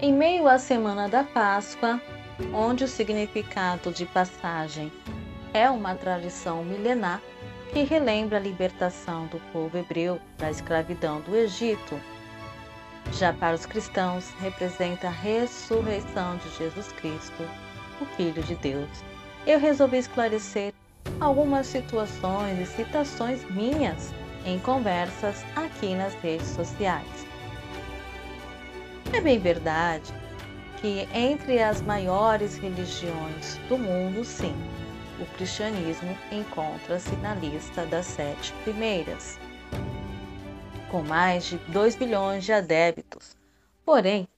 Em meio à semana da Páscoa, onde o significado de passagem é uma tradição milenar que relembra a libertação do povo hebreu da escravidão do Egito, já para os cristãos representa a ressurreição de Jesus Cristo, o Filho de Deus. Eu resolvi esclarecer algumas situações e citações minhas em conversas aqui nas redes sociais. É bem verdade que entre as maiores religiões do mundo, sim, o cristianismo encontra-se na lista das sete primeiras, com mais de 2 bilhões de adébitos. Porém,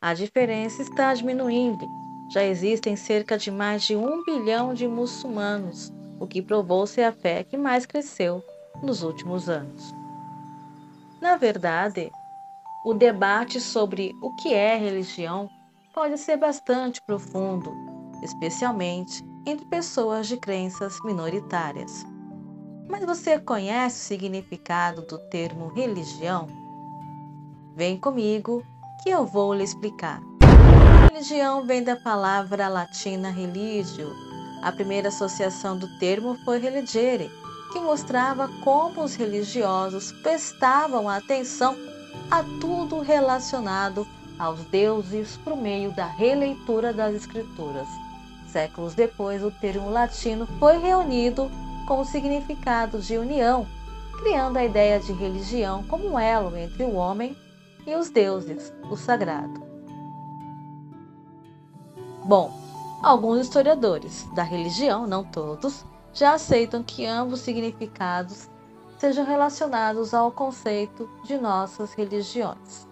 a diferença está diminuindo. Já existem cerca de mais de um bilhão de muçulmanos, o que provou ser a fé que mais cresceu nos últimos anos. Na verdade, o debate sobre o que é religião pode ser bastante profundo, especialmente entre pessoas de crenças minoritárias. Mas você conhece o significado do termo religião? Vem comigo que eu vou lhe explicar. Religião vem da palavra latina religio. A primeira associação do termo foi religere, que mostrava como os religiosos prestavam atenção a tudo relacionado aos deuses por meio da releitura das escrituras. Séculos depois, o termo latino foi reunido com o significado de união, criando a ideia de religião como um elo entre o homem e os deuses, o sagrado. Bom, alguns historiadores da religião, não todos, já aceitam que ambos significados sejam relacionados ao conceito de nossas religiões.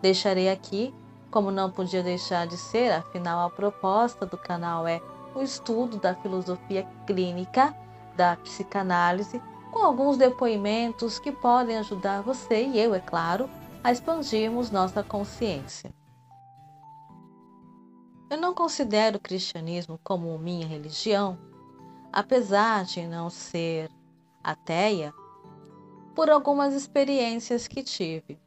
Deixarei aqui, como não podia deixar de ser, afinal a proposta do canal é o estudo da filosofia clínica, da psicanálise, com alguns depoimentos que podem ajudar você e eu, é claro, a expandirmos nossa consciência. Eu não considero o cristianismo como minha religião, apesar de não ser ateia por algumas experiências que tive,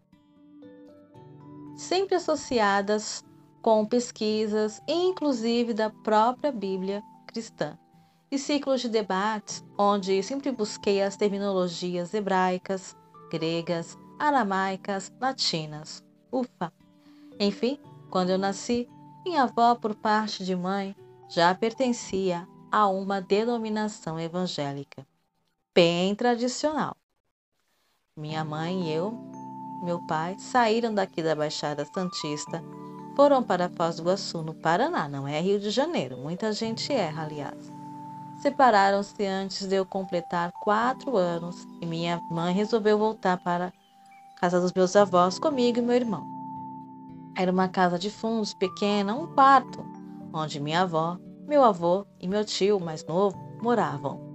sempre associadas com pesquisas, inclusive da própria Bíblia cristã, e ciclos de debates onde sempre busquei as terminologias hebraicas, gregas, aramaicas, latinas. Ufa! Enfim, quando eu nasci, minha avó, por parte de mãe, já pertencia a uma denominação evangélica bem tradicional. Minha mãe e eu, meu pai, saíram daqui da Baixada Santista, foram para Foz do Iguaçu, no Paraná, não é Rio de Janeiro, muita gente erra, aliás. Separaram-se antes de eu completar quatro anos e minha mãe resolveu voltar para a casa dos meus avós comigo e meu irmão. Era uma casa de fundos pequena, um quarto, onde minha avó, meu avô e meu tio mais novo moravam.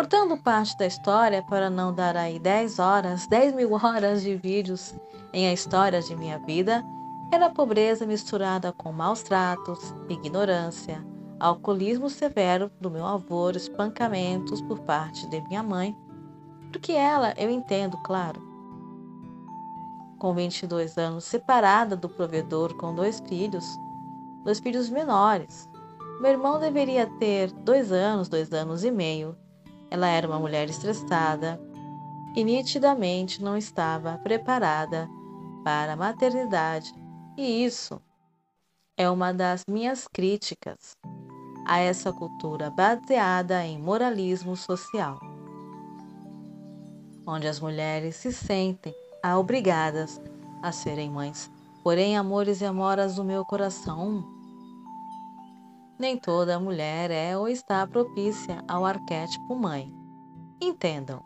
Cortando parte da história para não dar aí 10 horas, 10 mil horas de vídeos em a história de minha vida, era pobreza misturada com maus tratos, ignorância, alcoolismo severo do meu avô, espancamentos por parte de minha mãe, porque ela, eu entendo, claro. Com 22 anos, separada do provedor com dois filhos, dois filhos menores. Meu irmão deveria ter dois anos, dois anos e meio, ela era uma mulher estressada e nitidamente não estava preparada para a maternidade, e isso é uma das minhas críticas a essa cultura baseada em moralismo social, onde as mulheres se sentem obrigadas a serem mães. Porém, amores e amoras do meu coração, nem toda mulher é ou está propícia ao arquétipo mãe. Entendam.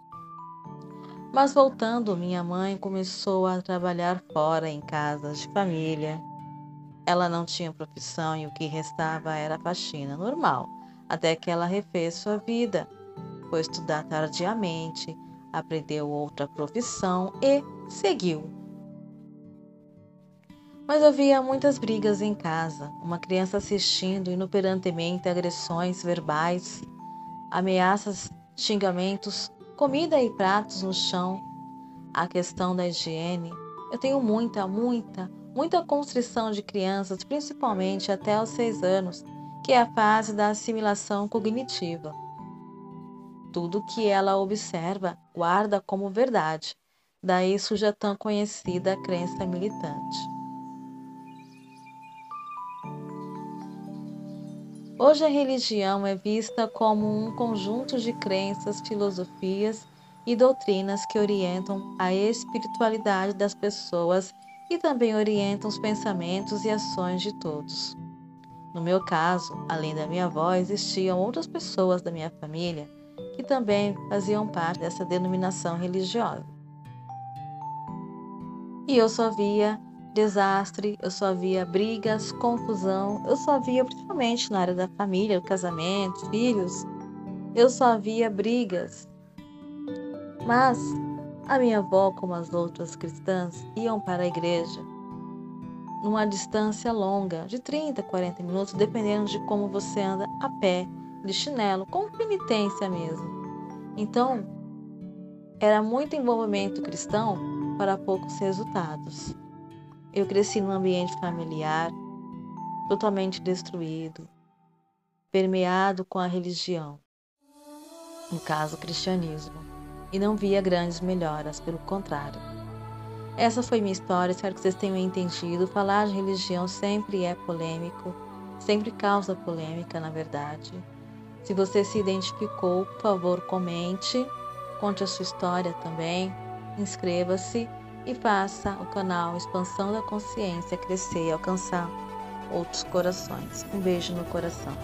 Mas voltando, minha mãe começou a trabalhar fora em casas de família. Ela não tinha profissão e o que restava era faxina normal, até que ela refez sua vida. Foi estudar tardiamente, aprendeu outra profissão e seguiu mas havia muitas brigas em casa, uma criança assistindo inoperantemente agressões verbais, ameaças, xingamentos, comida e pratos no chão, a questão da higiene. eu tenho muita, muita, muita constrição de crianças, principalmente até os seis anos, que é a fase da assimilação cognitiva. Tudo que ela observa guarda como verdade, daí surge a tão conhecida crença militante. Hoje a religião é vista como um conjunto de crenças, filosofias e doutrinas que orientam a espiritualidade das pessoas e também orientam os pensamentos e ações de todos. No meu caso, além da minha avó, existiam outras pessoas da minha família que também faziam parte dessa denominação religiosa. E eu só via desastre, eu só via brigas, confusão, eu só via, principalmente na área da família, casamento, filhos, eu só via brigas. Mas a minha avó, como as outras cristãs, iam para a igreja numa distância longa, de 30, 40 minutos, dependendo de como você anda a pé, de chinelo, com penitência mesmo. Então, era muito envolvimento cristão para poucos resultados. Eu cresci num ambiente familiar totalmente destruído, permeado com a religião, no caso o cristianismo, e não via grandes melhoras, pelo contrário. Essa foi minha história, espero que vocês tenham entendido. Falar de religião sempre é polêmico, sempre causa polêmica, na verdade. Se você se identificou, por favor, comente, conte a sua história também, inscreva-se e faça o canal Expansão da Consciência crescer e alcançar outros corações. Um beijo no coração.